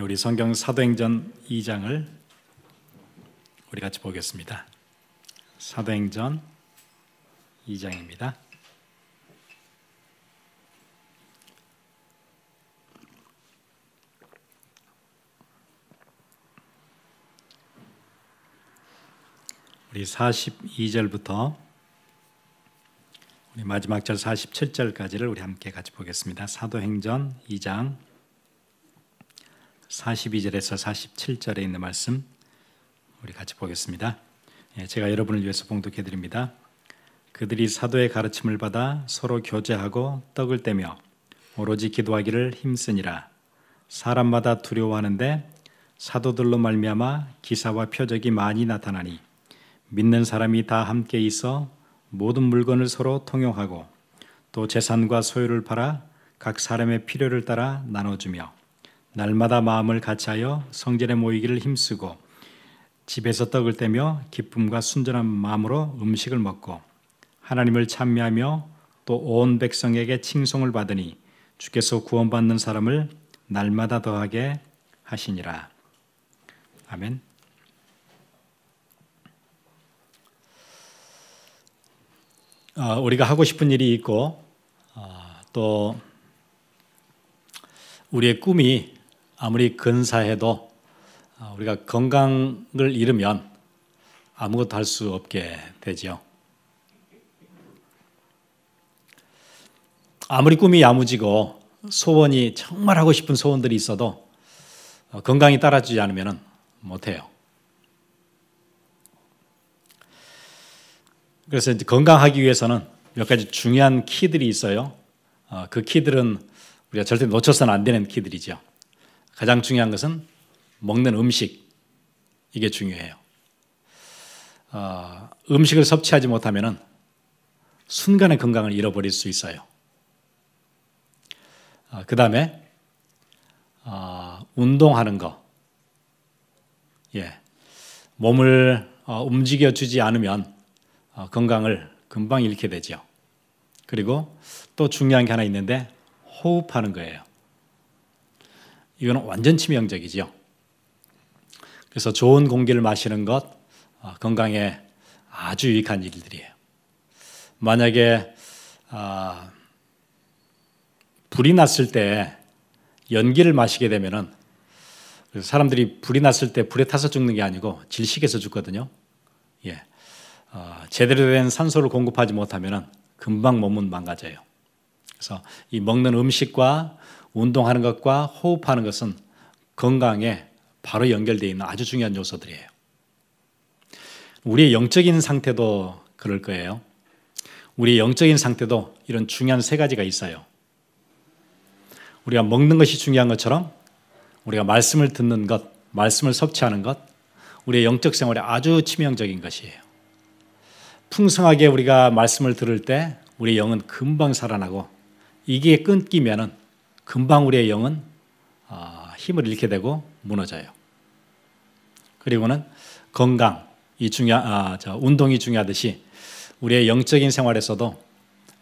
우리 성경 사도행전 2장을 우리 같이 보겠습니다. 사도행전 2장입니다. 우리 42절부터 우리 마지막 절 47절까지를 우리 함께 같이 보겠습니다. 사도행전 2장 42절에서 47절에 있는 말씀 우리 같이 보겠습니다. 예, 제가 여러분을 위해서 봉독해 드립니다. 그들이 사도의 가르침을 받아 서로 교제하고 떡을 떼며 오로지 기도하기를 힘쓰니라. 사람마다 두려워하는데 사도들로 말미암아 기사와 표적이 많이 나타나니 믿는 사람이 다 함께 있어 모든 물건을 서로 통용하고 또 재산과 소유를 팔아 각 사람의 필요를 따라 나눠주며 날마다 마음을 같이하여 성전에 모이기를 힘쓰고 집에서 떡을 떼며 기쁨과 순전한 마음으로 음식을 먹고 하나님을 찬미하며 또 온 백성에게 칭송을 받으니 주께서 구원받는 사람을 날마다 더하게 하시니라. 아멘. 어, 우리가 하고 싶은 일이 있고 어, 또 우리의 꿈이 아무리 근사해도 어, 우리가 건강을 잃으면 아무것도 할 수 없게 되죠. 아무리 꿈이 야무지고 소원이 정말 하고 싶은 소원들이 있어도 건강이 따라주지 않으면 못해요. 그래서 건강하기 위해서는 몇 가지 중요한 키들이 있어요. 어, 그 키들은 우리가 절대 놓쳐서는 안 되는 키들이죠. 가장 중요한 것은 먹는 음식 이게 중요해요. 어, 음식을 섭취하지 못하면 순간의 건강을 잃어버릴 수 있어요. 어, 그 다음에 운동하는 거, 예, 몸을 움직여 주지 않으면 어, 건강을 금방 잃게 되죠. 그리고 또 중요한 게 하나 있는데 호흡하는 거예요. 이거는 완전 치명적이죠. 그래서 좋은 공기를 마시는 것 어, 건강에 아주 유익한 일들이에요. 만약에 아, 불이 났을 때 연기를 마시게 되면은 사람들이 불이 났을 때 불에 타서 죽는 게 아니고 질식해서 죽거든요. 예. 어, 제대로 된 산소를 공급하지 못하면 금방 몸은 망가져요. 그래서 이 먹는 음식과 운동하는 것과 호흡하는 것은 건강에 바로 연결되어 있는 아주 중요한 요소들이에요. 우리의 영적인 상태도 그럴 거예요. 우리의 영적인 상태도 이런 중요한 세 가지가 있어요. 우리가 먹는 것이 중요한 것처럼 우리가 말씀을 듣는 것, 말씀을 섭취하는 것, 우리의 영적 생활에 아주 치명적인 것이에요. 풍성하게 우리가 말씀을 들을 때 우리 영은 금방 살아나고 이게 끊기면은 금방 우리의 영은 아, 힘을 잃게 되고 무너져요. 그리고는 건강, 이 중요, 아, 저 운동이 중요하듯이 우리의 영적인 생활에서도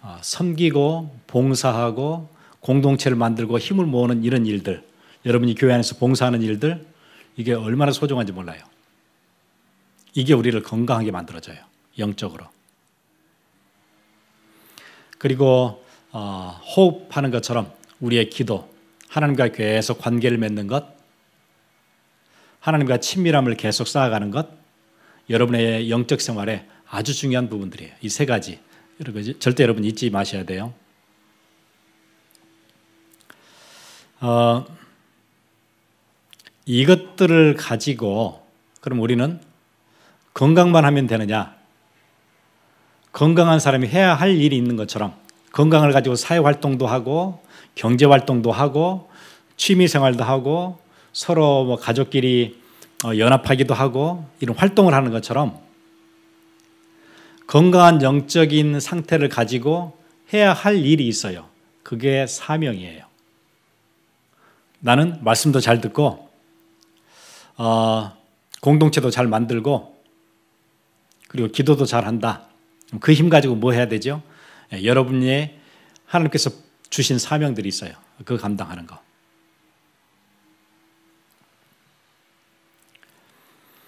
아, 섬기고 봉사하고 공동체를 만들고 힘을 모으는 이런 일들, 여러분이 교회 안에서 봉사하는 일들, 이게 얼마나 소중한지 몰라요. 이게 우리를 건강하게 만들어줘요. 영적으로. 그리고 어, 호흡하는 것처럼 우리의 기도, 하나님과 계속 관계를 맺는 것, 하나님과 친밀함을 계속 쌓아가는 것, 여러분의 영적 생활에 아주 중요한 부분들이에요. 이 세 가지. 절대 여러분 잊지 마셔야 돼요. 어, 이것들을 가지고 그럼 우리는 건강만 하면 되느냐? 건강한 사람이 해야 할 일이 있는 것처럼 건강을 가지고 사회 활동도 하고 경제 활동도 하고 취미 생활도 하고 서로 뭐 가족끼리 어, 연합하기도 하고 이런 활동을 하는 것처럼 건강한 영적인 상태를 가지고 해야 할 일이 있어요. 그게 사명이에요. 나는 말씀도 잘 듣고 어, 공동체도 잘 만들고 그리고 기도도 잘 한다. 그 힘 가지고 뭐 해야 되죠? 예, 여러분이 하나님께서 주신 사명들이 있어요. 그 감당하는 거.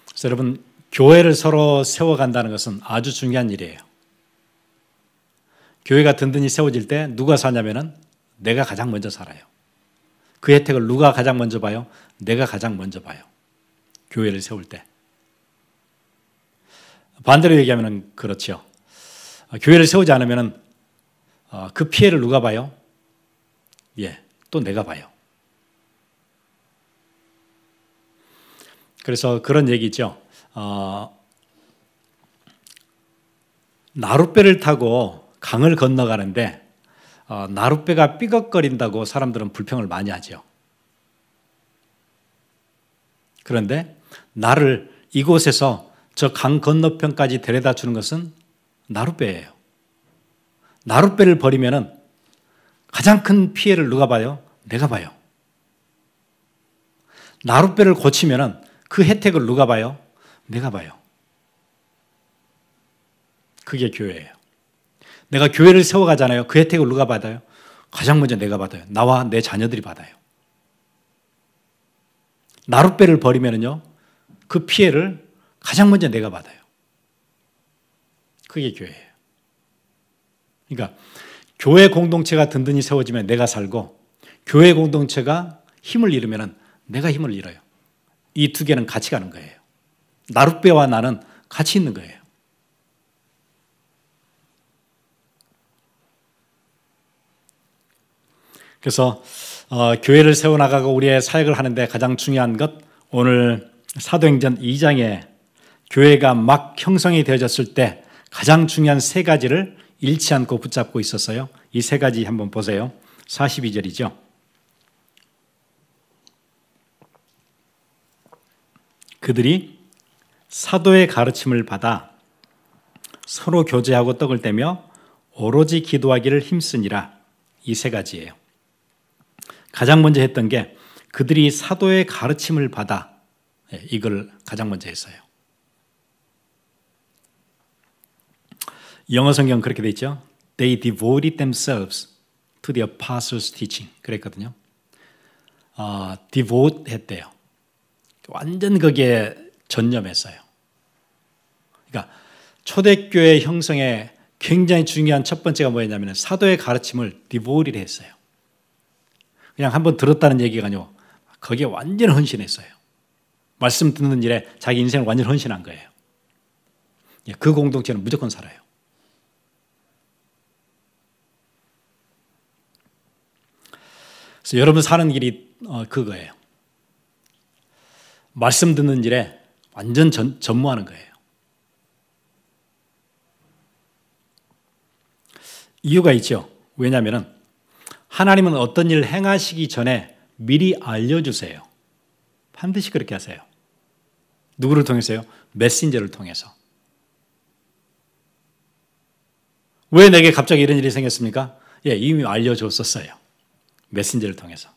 그래서 여러분 교회를 서로 세워간다는 것은 아주 중요한 일이에요. 교회가 든든히 세워질 때 누가 사냐면은 내가 가장 먼저 살아요. 그 혜택을 누가 가장 먼저 봐요? 내가 가장 먼저 봐요. 교회를 세울 때. 반대로 얘기하면 그렇죠. 교회를 세우지 않으면 어, 그 피해를 누가 봐요? 예, 또 내가 봐요. 그래서 그런 얘기죠. 어, 나룻배를 타고 강을 건너가는데 어, 나룻배가 삐걱거린다고 사람들은 불평을 많이 하죠. 그런데 나를 이곳에서 저 강 건너편까지 데려다 주는 것은 나룻배예요. 나룻배를 버리면은 가장 큰 피해를 누가 봐요? 내가 봐요. 나룻배를 고치면은 그 혜택을 누가 봐요? 내가 봐요. 그게 교회예요. 내가 교회를 세워가잖아요. 그 혜택을 누가 받아요? 가장 먼저 내가 받아요. 나와 내 자녀들이 받아요. 나룻배를 버리면요. 그 피해를 가장 먼저 내가 받아요. 그게 교회예요. 그러니까 교회 공동체가 든든히 세워지면 내가 살고 교회 공동체가 힘을 잃으면 내가 힘을 잃어요. 이 두 개는 같이 가는 거예요. 나룻배와 나는 같이 있는 거예요. 그래서 어, 교회를 세워나가고 우리의 사역을 하는데 가장 중요한 것 오늘 사도행전 2장에 교회가 막 형성이 되어졌을 때 가장 중요한 세 가지를 잃지 않고 붙잡고 있었어요. 이 세 가지 한번 보세요. 42절이죠. 그들이 사도의 가르침을 받아 서로 교제하고 떡을 떼며 오로지 기도하기를 힘쓰니라. 이 세 가지예요. 가장 먼저 했던 게 그들이 사도의 가르침을 받아 예, 이걸 가장 먼저 했어요. 영어 성경 그렇게 돼 있죠. They devoted themselves to the apostles' teaching. 그랬거든요. 어, devote 했대요. 완전 거기에 전념했어요. 그러니까 초대교회 형성에 굉장히 중요한 첫 번째가 뭐였냐면 사도의 가르침을 디보리 했어요. 그냥 한번 들었다는 얘기가 아니고 거기에 완전 헌신했어요. 말씀 듣는 일에 자기 인생을 완전 헌신한 거예요. 예, 그 공동체는 무조건 살아요. 그래서 여러분 사는 길이 어, 그거예요. 말씀 듣는 일에 완전 전, 전무하는 거예요. 이유가 있죠. 왜냐하면 하나님은 어떤 일을 행하시기 전에 미리 알려주세요. 반드시 그렇게 하세요. 누구를 통해서요? 메신저를 통해서. 왜 내게 갑자기 이런 일이 생겼습니까? 예, 이미 알려줬었어요. 메신저를 통해서.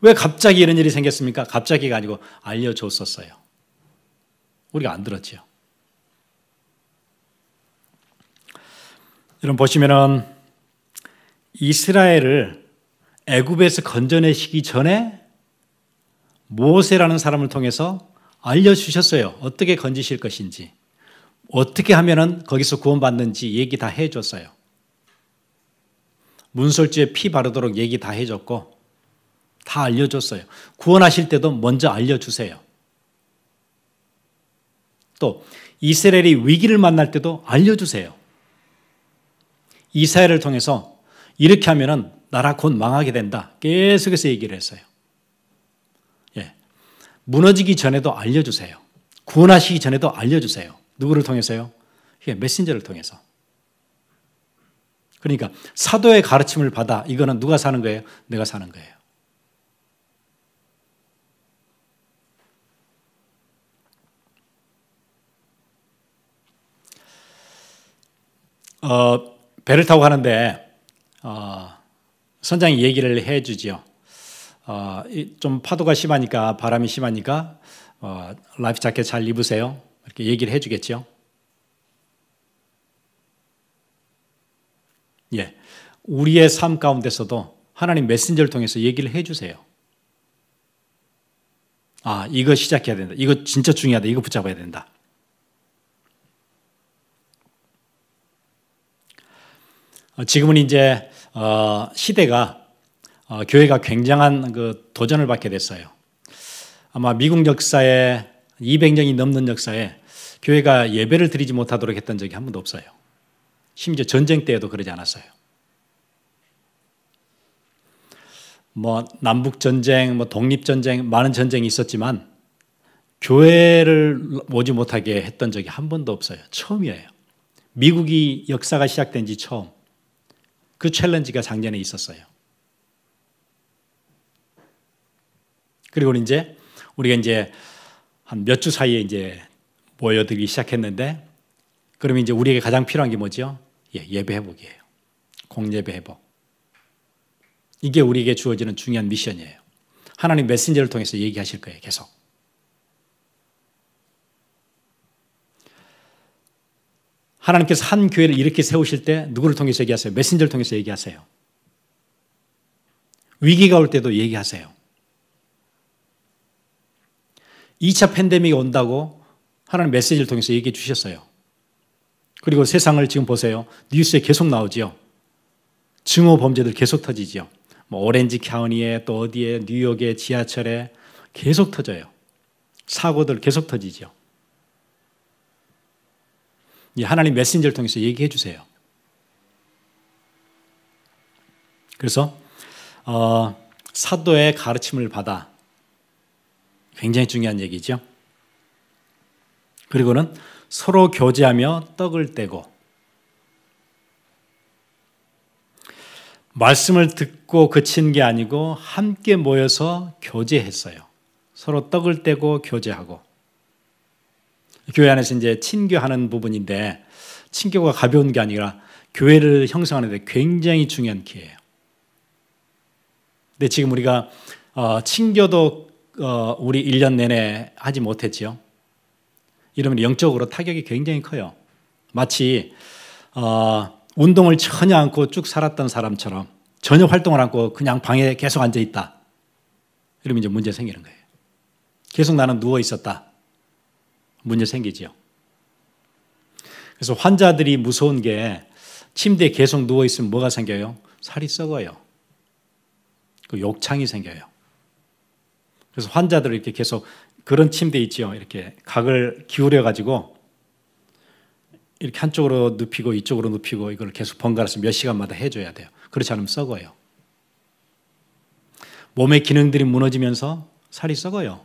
왜 갑자기 이런 일이 생겼습니까? 갑자기가 아니고 알려줬었어요. 우리가 안 들었죠. 여러분 보시면은 이스라엘을 애굽에서 건져내시기 전에 모세라는 사람을 통해서 알려주셨어요. 어떻게 건지실 것인지. 어떻게 하면은 거기서 구원받는지 얘기 다 해줬어요. 문설주에 피 바르도록 얘기 다 해줬고, 다 알려줬어요. 구원하실 때도 먼저 알려주세요. 또, 이스라엘이 위기를 만날 때도 알려주세요. 이사야를 통해서 이렇게 하면은 나라 곧 망하게 된다. 계속해서 얘기를 했어요. 예. 무너지기 전에도 알려주세요. 구원하시기 전에도 알려주세요. 누구를 통해서요? 예, 메신저를 통해서. 그러니까 사도의 가르침을 받아 이거는 누가 사는 거예요? 내가 사는 거예요. 어, 배를 타고 가는데 어, 선장이 얘기를 해주지요. 어, 좀 파도가 심하니까 바람이 심하니까 어, 라이프 자켓 잘 입으세요. 이렇게 얘기를 해주겠죠. 예, 우리의 삶 가운데서도 하나님 메신저를 통해서 얘기를 해 주세요. 아, 이거 시작해야 된다. 이거 진짜 중요하다. 이거 붙잡아야 된다. 어, 지금은 이제 어, 시대가 어, 교회가 굉장한 그 도전을 받게 됐어요. 아마 미국 역사에 200년이 넘는 역사에 교회가 예배를 드리지 못하도록 했던 적이 한 번도 없어요. 심지어 전쟁 때에도 그러지 않았어요. 뭐 남북 전쟁, 뭐 독립 전쟁, 많은 전쟁이 있었지만 교회를 오지 못하게 했던 적이 한 번도 없어요. 처음이에요. 미국이 역사가 시작된 지 처음. 그 챌린지가 작년에 있었어요. 그리고 이제 우리가 이제 한 몇 주 사이에 이제 모여들기 시작했는데 그러면 이제 우리에게 가장 필요한 게 뭐죠? 예, 예배 회복이에요. 공예배 회복. 이게 우리에게 주어지는 중요한 미션이에요. 하나님 메신저를 통해서 얘기하실 거예요, 계속. 하나님께서 한 교회를 이렇게 세우실 때 누구를 통해서 얘기하세요? 메신저를 통해서 얘기하세요. 위기가 올 때도 얘기하세요. 2차 팬데믹이 온다고 하나님 메시지를 통해서 얘기해 주셨어요. 그리고 세상을 지금 보세요. 뉴스에 계속 나오지요. 증오 범죄들 계속 터지지요. 뭐 오렌지 카운티에 또 어디에 뉴욕의 지하철에 계속 터져요. 사고들 계속 터지죠. 하나님 메신저를 통해서 얘기해 주세요. 그래서 어, 사도의 가르침을 받아 굉장히 중요한 얘기죠. 그리고는 서로 교제하며 떡을 떼고 말씀을 듣고 그친 게 아니고 함께 모여서 교제했어요. 서로 떡을 떼고 교제하고 교회 안에서 이제 친교하는 부분인데 친교가 가벼운 게 아니라 교회를 형성하는 데 굉장히 중요한 기회예요. 근데 지금 우리가 어, 친교도 어, 우리 1년 내내 하지 못했지요. 이러면 영적으로 타격이 굉장히 커요. 마치 어, 운동을 전혀 않고 쭉 살았던 사람처럼 전혀 활동을 않고 그냥 방에 계속 앉아 있다. 이러면 이제 문제 생기는 거예요. 계속 나는 누워 있었다. 문제 생기지요. 그래서 환자들이 무서운 게 침대에 계속 누워 있으면 뭐가 생겨요? 살이 썩어요. 그 욕창이 생겨요. 그래서 환자들을 이렇게 계속 그런 침대 있지요. 이렇게 각을 기울여 가지고 이렇게 한쪽으로 눕히고 이쪽으로 눕히고 이걸 계속 번갈아서 몇 시간마다 해줘야 돼요. 그렇지 않으면 썩어요. 몸의 기능들이 무너지면서 살이 썩어요.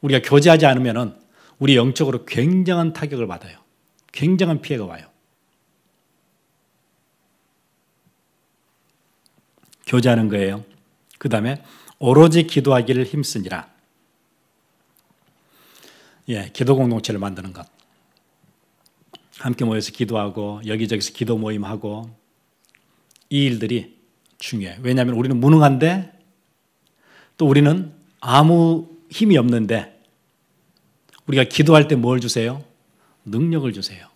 우리가 교제하지 않으면 우리 영적으로 굉장한 타격을 받아요. 굉장한 피해가 와요. 교제하는 거예요. 그 다음에 오로지 기도하기를 힘쓰니라. 예, 기도 공동체를 만드는 것. 함께 모여서 기도하고 여기저기서 기도 모임하고 이 일들이 중요해요. 왜냐하면 우리는 무능한데 또 우리는 아무 힘이 없는데 우리가 기도할 때 뭘 주세요? 능력을 주세요.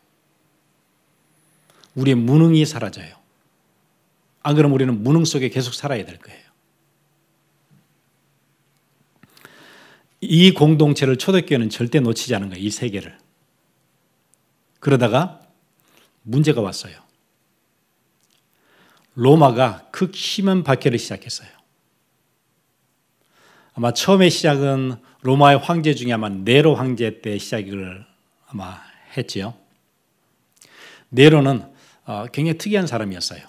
우리의 무능이 사라져요. 안 그러면 우리는 무능 속에 계속 살아야 될 거예요. 이 공동체를 초대교회는 절대 놓치지 않은 거예요. 이 세계를. 그러다가 문제가 왔어요. 로마가 극심한 박해를 시작했어요. 아마 처음에 시작은 로마의 황제 중에 아마 네로 황제 때 시작을 아마 했지요. 네로는 어, 굉장히 특이한 사람이었어요.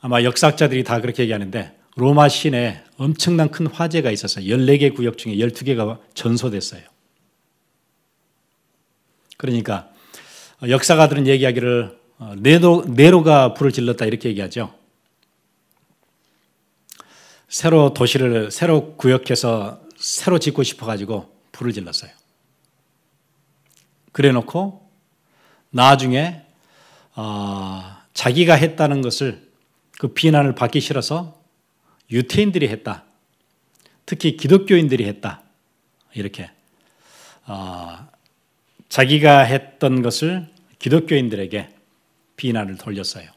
아마 역사학자들이 다 그렇게 얘기하는데 로마 시내 엄청난 큰 화재가 있었어요. 14개 구역 중에 12개가 전소됐어요. 그러니까 역사가들은 얘기하기를 어, 네로, 네로가 불을 질렀다 이렇게 얘기하죠. 새로 도시를 새로 구역해서 새로 짓고 싶어가지고 불을 질렀어요. 그래 놓고 나중에 어, 자기가 했다는 것을 그 비난을 받기 싫어서 유태인들이 했다. 특히 기독교인들이 했다. 이렇게 어, 자기가 했던 것을 기독교인들에게 비난을 돌렸어요.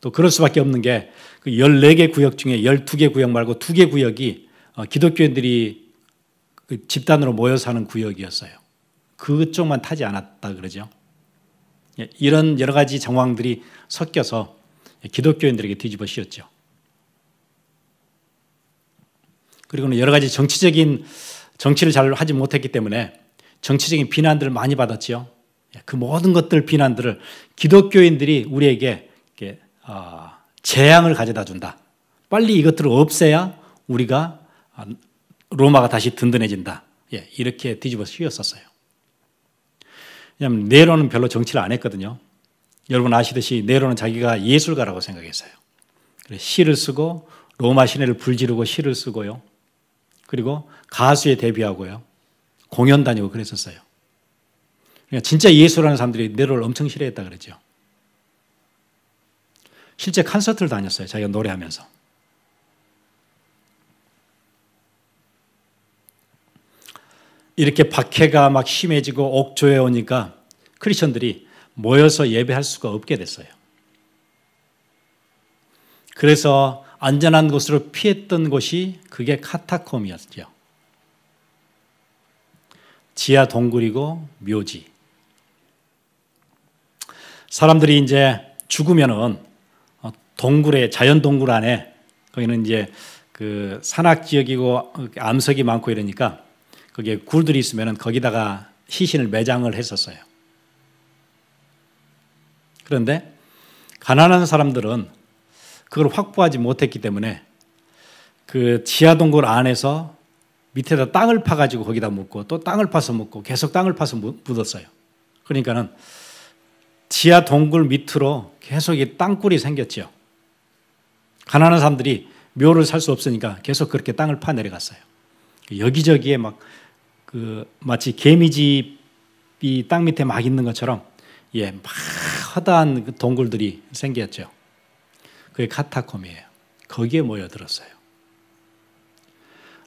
또 그럴 수밖에 없는 게 그 14개 구역 중에 12개 구역 말고 2개 구역이 어, 기독교인들이 그 집단으로 모여 사는 구역이었어요. 그쪽만 타지 않았다 그러죠. 예, 이런 여러 가지 정황들이 섞여서 기독교인들에게 뒤집어 씌웠죠. 그리고는 여러 가지 정치적인 정치를 잘 하지 못했기 때문에 정치적인 비난들을 많이 받았지요. 예, 그 모든 것들 비난들을 기독교인들이 우리에게 어, 재앙을 가져다 준다. 빨리 이것들을 없애야 우리가 아, 로마가 다시 든든해진다. 예, 이렇게 뒤집어 씌웠었어요. 왜냐하면 네로는 별로 정치를 안 했거든요. 여러분 아시듯이 네로는 자기가 예술가라고 생각했어요. 시를 쓰고 로마 시내를 불지르고 시를 쓰고요. 그리고 가수에 데뷔하고요. 공연 다니고 그랬었어요. 그러니까 진짜 예술하는 사람들이 네로를 엄청 싫어했다 그러죠. 실제 콘서트를 다녔어요. 자기가 노래하면서. 이렇게 박해가 막 심해지고 옥조해 오니까 크리스천들이 모여서 예배할 수가 없게 됐어요. 그래서 안전한 곳으로 피했던 곳이 그게 카타콤이었죠. 지하 동굴이고 묘지. 사람들이 이제 죽으면은 어, 동굴에 자연 동굴 안에 거기는 이제 그 산악 지역이고 암석이 많고 이러니까 거기에 굴들이 있으면 거기다가 시신을 매장을 했었어요. 그런데 가난한 사람들은 그걸 확보하지 못했기 때문에 그 지하 동굴 안에서 밑에다 땅을 파가지고 거기다 묻고 또 땅을 파서 묻고 계속 땅을 파서 묻었어요. 그러니까는 지하 동굴 밑으로 계속 이 땅굴이 생겼죠. 가난한 사람들이 묘를 살 수 없으니까 계속 그렇게 땅을 파 내려갔어요. 여기저기에 막 그 마치 개미집이 땅 밑에 막 있는 것처럼 예, 막 허다한 그 동굴들이 생겼죠. 그게 카타콤이에요. 거기에 모여들었어요.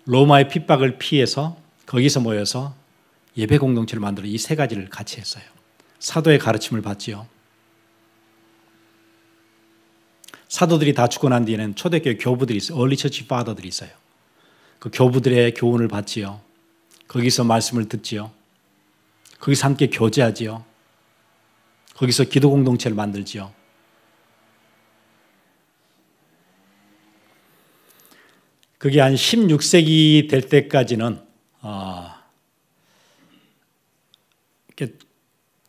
로마의 핍박을 피해서 거기서 모여서 예배 공동체를 만들어 이 세 가지를 같이 했어요. 사도의 가르침을 받지요. 사도들이 다 죽고 난 뒤에는 초대교회 교부들이 있어요. 얼리처치 파더들이 있어요. 그 교부들의 교훈을 받지요. 거기서 말씀을 듣지요. 거기서 함께 교제하지요. 거기서 기도 공동체를 만들지요. 그게 한 16세기 될 때까지는 어,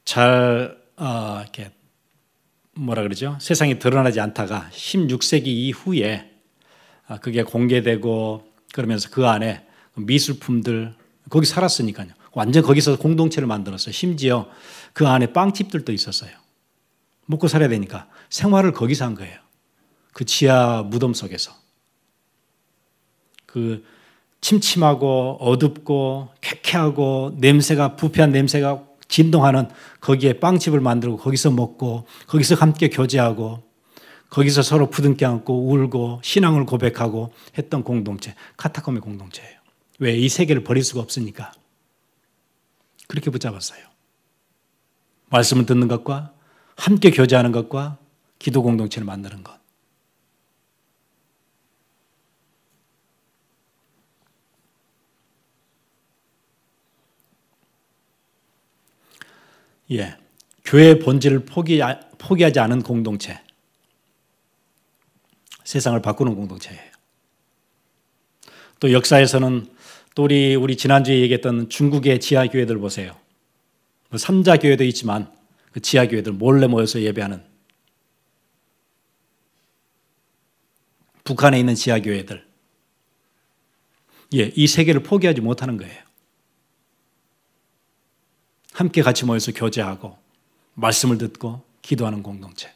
잘 어, 이렇게 뭐라 그러죠? 세상에 드러나지 않다가 16세기 이후에 아, 그게 공개되고 그러면서 그 안에 미술품들 거기 살았으니까요. 완전 거기서 공동체를 만들었어요. 심지어 그 안에 빵집들도 있었어요. 먹고 살아야 되니까 생활을 거기서 한 거예요. 그 지하 무덤 속에서. 그 침침하고 어둡고 쾌쾌하고 냄새가 부패한 냄새가 진동하는 거기에 빵집을 만들고 거기서 먹고 거기서 함께 교제하고 거기서 서로 부둥켜 안고 울고 신앙을 고백하고 했던 공동체 카타콤의 공동체예요. 왜? 이 세계를 버릴 수가 없으니까. 그렇게 붙잡았어요. 말씀을 듣는 것과 함께 교제하는 것과 기도 공동체를 만드는 것. 예. 교회의 본질을 포기, 포기하지 않은 공동체. 세상을 바꾸는 공동체예요. 또 역사에서는 또 우리 우리 지난주에 얘기했던 중국의 지하 교회들 보세요. 뭐 삼자 교회도 있지만 그 지하 교회들 몰래 모여서 예배하는 북한에 있는 지하 교회들. 예, 이 세계를 포기하지 못하는 거예요. 함께 같이 모여서 교제하고 말씀을 듣고 기도하는 공동체.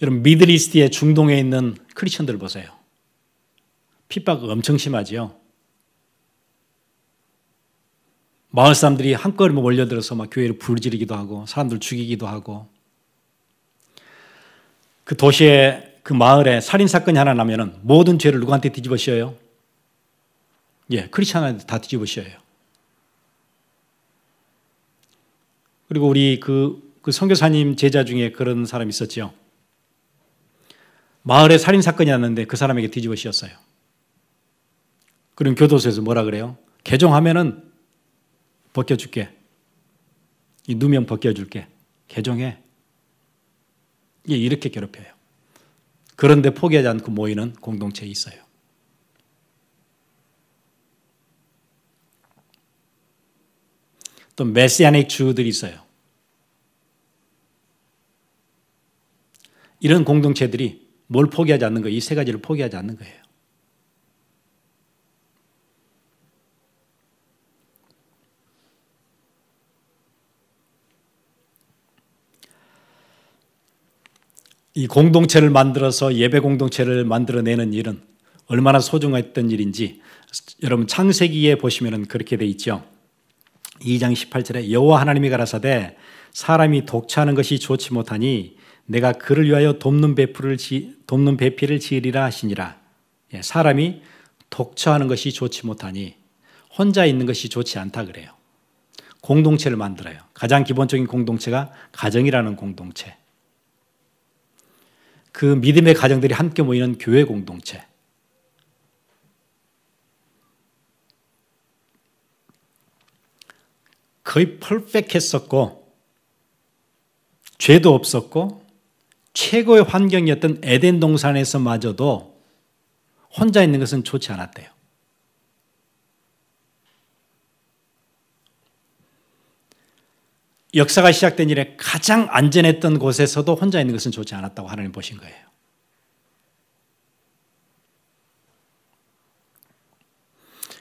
여러분 미들리스트의 중동에 있는 크리스천들 보세요. 핍박 엄청 심하지요. 마을 사람들이 한꺼번에 몰려들어서 막 교회를 불지르기도 하고 사람들 죽이기도 하고 그 도시에 그 마을에 살인 사건이 하나 나면은 모든 죄를 누구한테 뒤집어 씌워요? 예, 크리스천한테 다 뒤집어 씌워요. 그리고 우리 그, 그 선교사님 제자 중에 그런 사람이 있었죠. 마을에 살인 사건이 났는데 그 사람에게 뒤집어 씌웠어요. 그럼 교도소에서 뭐라 그래요? 개종하면은 벗겨줄게. 이 누명 벗겨줄게. 개종해. 이렇게 괴롭혀요. 그런데 포기하지 않고 모이는 공동체에 있어요. 또 메시아닉 주들이 있어요. 이런 공동체들이 뭘 포기하지 않는 거예요? 이 세 가지를 포기하지 않는 거예요. 이 공동체를 만들어서 예배 공동체를 만들어내는 일은 얼마나 소중했던 일인지 여러분 창세기에 보시면 그렇게 돼 있죠. 2장 18절에 여호와 하나님이 가라사대 사람이 독차하는 것이 좋지 못하니 내가 그를 위하여 돕는 배필을 지, 돕는 배필을 지으리라 하시니라. 예, 사람이 독처하는 것이 좋지 못하니 혼자 있는 것이 좋지 않다 그래요. 공동체를 만들어요. 가장 기본적인 공동체가 가정이라는 공동체. 그 믿음의 가정들이 함께 모이는 교회 공동체. 거의 펄펙했었고 죄도 없었고 최고의 환경이었던 에덴 동산에서마저도 혼자 있는 것은 좋지 않았대요. 역사가 시작된 이래 가장 안전했던 곳에서도 혼자 있는 것은 좋지 않았다고 하나님 보신 거예요.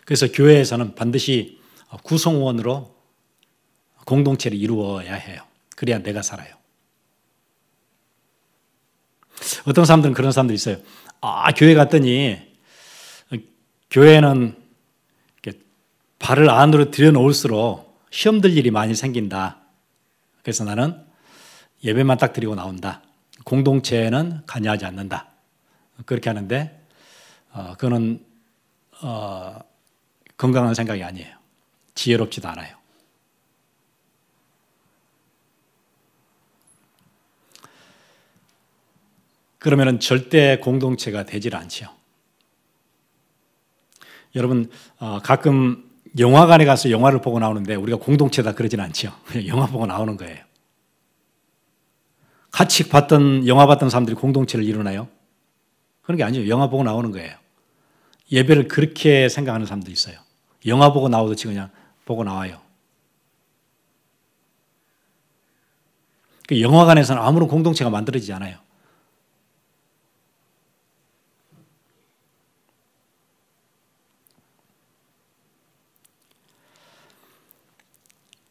그래서 교회에서는 반드시 구성원으로 공동체를 이루어야 해요. 그래야 내가 살아요. 어떤 사람들은 그런 사람들이 있어요. 아, 교회 갔더니 교회는 발을 안으로 들여놓을수록 시험 들 일이 많이 생긴다. 그래서 나는 예배만 딱 드리고 나온다. 공동체는 관여하지 않는다. 그렇게 하는데 어, 그거는 어, 건강한 생각이 아니에요. 지혜롭지도 않아요. 그러면 절대 공동체가 되질 않지요. 여러분 어, 가끔 영화관에 가서 영화를 보고 나오는데 우리가 공동체다 그러진 않지요. 영화 보고 나오는 거예요. 같이 봤던 영화 봤던 사람들이 공동체를 이루나요? 그런 게 아니에요. 영화 보고 나오는 거예요. 예배를 그렇게 생각하는 사람도 있어요. 영화 보고 나오듯이 그냥 보고 나와요. 그 영화관에서는 아무런 공동체가 만들어지지 않아요.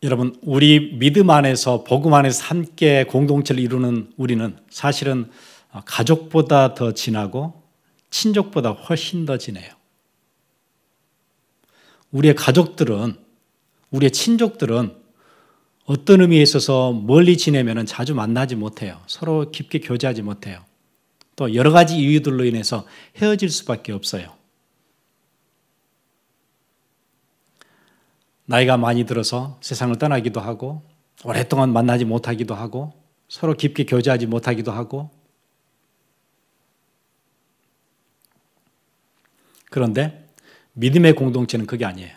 여러분, 우리 믿음 안에서, 복음 안에서 함께 공동체를 이루는 우리는 사실은 가족보다 더 진하고 친족보다 훨씬 더 진해요. 우리의 가족들은, 우리의 친족들은 어떤 의미에 있어서 멀리 지내면 자주 만나지 못해요. 서로 깊게 교제하지 못해요. 또 여러 가지 이유들로 인해서 헤어질 수밖에 없어요. 나이가 많이 들어서 세상을 떠나기도 하고 오랫동안 만나지 못하기도 하고 서로 깊게 교제하지 못하기도 하고 그런데 믿음의 공동체는 그게 아니에요.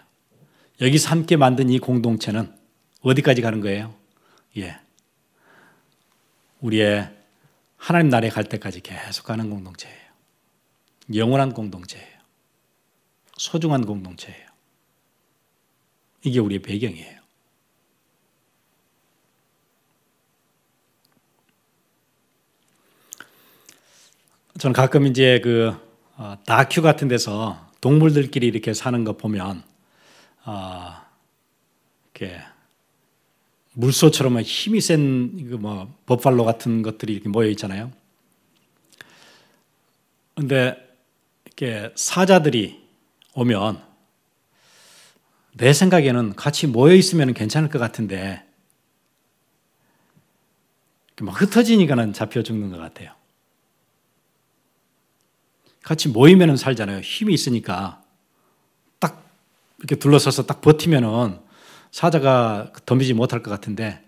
여기서 함께 만든 이 공동체는 어디까지 가는 거예요? 예. 우리의 하나님 나라에 갈 때까지 계속 가는 공동체예요. 영원한 공동체예요. 소중한 공동체예요. 이게 우리의 배경이에요. 저는 가끔 이제 그 어, 다큐 같은 데서 동물들끼리 이렇게 사는 거 보면 어, 이렇게 물소처럼 힘이 센뭐 버팔로 같은 것들이 이렇게 모여 있잖아요. 근데 이렇게 사자들이 오면 내 생각에는 같이 모여 있으면 괜찮을 것 같은데 막 흩어지니까는 잡혀 죽는 것 같아요. 같이 모이면 살잖아요. 힘이 있으니까 딱 이렇게 둘러서서 딱 버티면은 사자가 덤비지 못할 것 같은데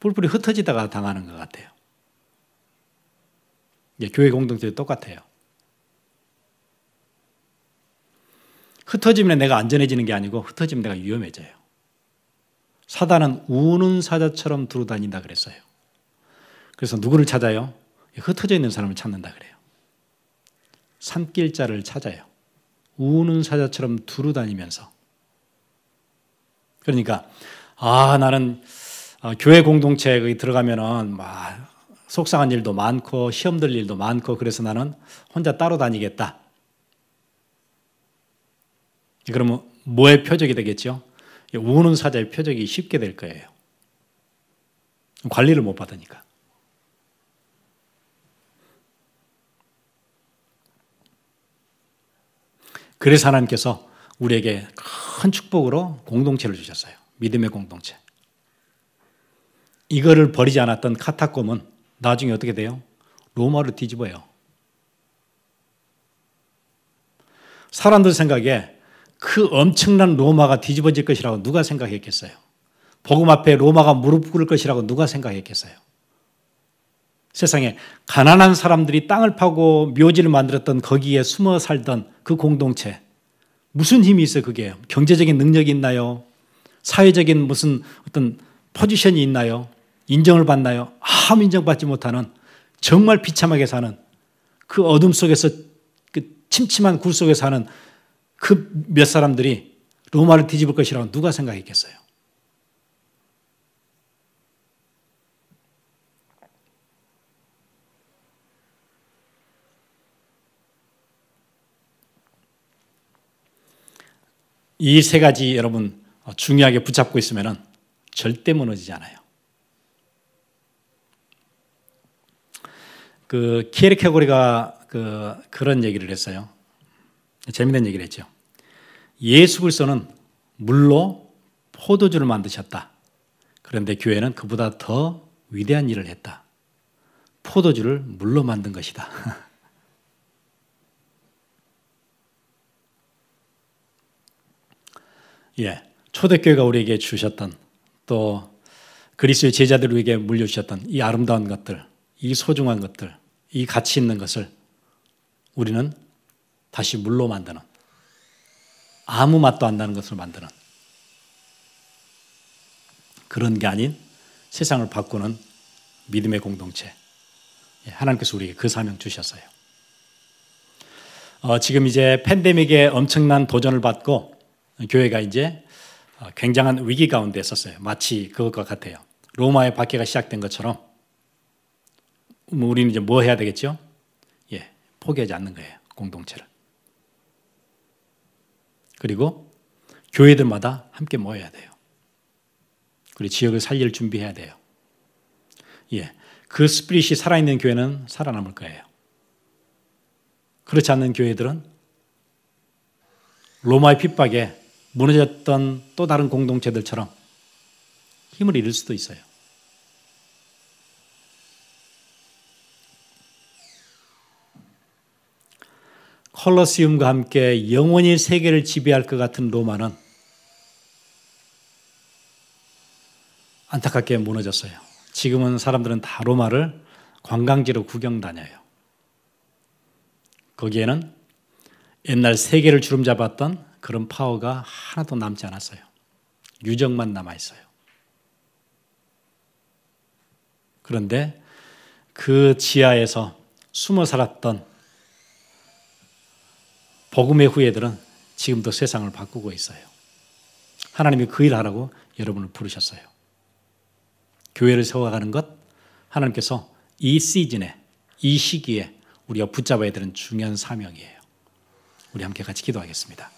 뿔뿔이 흩어지다가 당하는 것 같아요. 예, 교회 공동체도 똑같아요. 흩어지면 내가 안전해지는 게 아니고 흩어지면 내가 위험해져요. 사단은 우는 사자처럼 두루 다닌다 그랬어요. 그래서 누구를 찾아요? 흩어져 있는 사람을 찾는다 그래요. 산길자를 찾아요. 우는 사자처럼 두루 다니면서. 그러니까 아 나는 어, 교회 공동체에 들어가면은 막 속상한 일도 많고 시험 들 일도 많고 그래서 나는 혼자 따로 다니겠다. 그러면 뭐의 표적이 되겠죠? 우는 사자의 표적이 쉽게 될 거예요. 관리를 못 받으니까. 그래서 하나님께서 우리에게 큰 축복으로 공동체를 주셨어요. 믿음의 공동체. 이거를 버리지 않았던 카타콤은 나중에 어떻게 돼요? 로마로 뒤집어요. 사람들 생각에 그 엄청난 로마가 뒤집어질 것이라고 누가 생각했겠어요? 복음 앞에 로마가 무릎 꿇을 것이라고 누가 생각했겠어요? 세상에 가난한 사람들이 땅을 파고 묘지를 만들었던 거기에 숨어 살던 그 공동체 무슨 힘이 있어요 그게 경제적인 능력이 있나요? 사회적인 무슨 어떤 포지션이 있나요? 인정을 받나요? 아무 인정받지 못하는 정말 비참하게 사는 그 어둠 속에서 그 침침한 굴 속에 사는 그 몇 사람들이 로마를 뒤집을 것이라고 누가 생각했겠어요? 이 세 가지 여러분 중요하게 붙잡고 있으면 절대 무너지지 않아요. 그 키에르케고리가 그 그런 얘기를 했어요. 재미있는 얘기를 했죠. 예수 그리스도는 물로 포도주를 만드셨다. 그런데 교회는 그보다 더 위대한 일을 했다. 포도주를 물로 만든 것이다. 예. 초대교회가 우리에게 주셨던 또 그리스의 제자들에게 물려주셨던 이 아름다운 것들, 이 소중한 것들, 이 가치 있는 것을 우리는 다시 물로 만드는 아무 맛도 안 나는 것을 만드는 그런 게 아닌 세상을 바꾸는 믿음의 공동체. 예, 하나님께서 우리에게 그 사명 주셨어요. 어, 지금 이제 팬데믹에 엄청난 도전을 받고 교회가 이제 어, 굉장한 위기 가운데 있었어요. 마치 그것과 같아요. 로마의 박해가 시작된 것처럼 뭐 우리는 이제 뭐 해야 되겠죠? 예, 포기하지 않는 거예요. 공동체를. 그리고 교회들마다 함께 모여야 돼요. 그리고 지역을 살릴 준비해야 돼요. 예, 그 스피릿이 살아있는 교회는 살아남을 거예요. 그렇지 않는 교회들은 로마의 핍박에 무너졌던 또 다른 공동체들처럼 힘을 잃을 수도 있어요. 컬러시움과 함께 영원히 세계를 지배할 것 같은 로마는 안타깝게 무너졌어요. 지금은 사람들은 다 로마를 관광지로 구경 다녀요. 거기에는 옛날 세계를 주름잡았던 그런 파워가 하나도 남지 않았어요. 유적만 남아 있어요. 그런데 그 지하에서 숨어 살았던 복음의 후예들은 지금도 세상을 바꾸고 있어요. 하나님이 그 일을 하라고 여러분을 부르셨어요. 교회를 세워가는 것 하나님께서 이 시즌에 이 시기에 우리가 붙잡아야 되는 중요한 사명이에요. 우리 함께 같이 기도하겠습니다.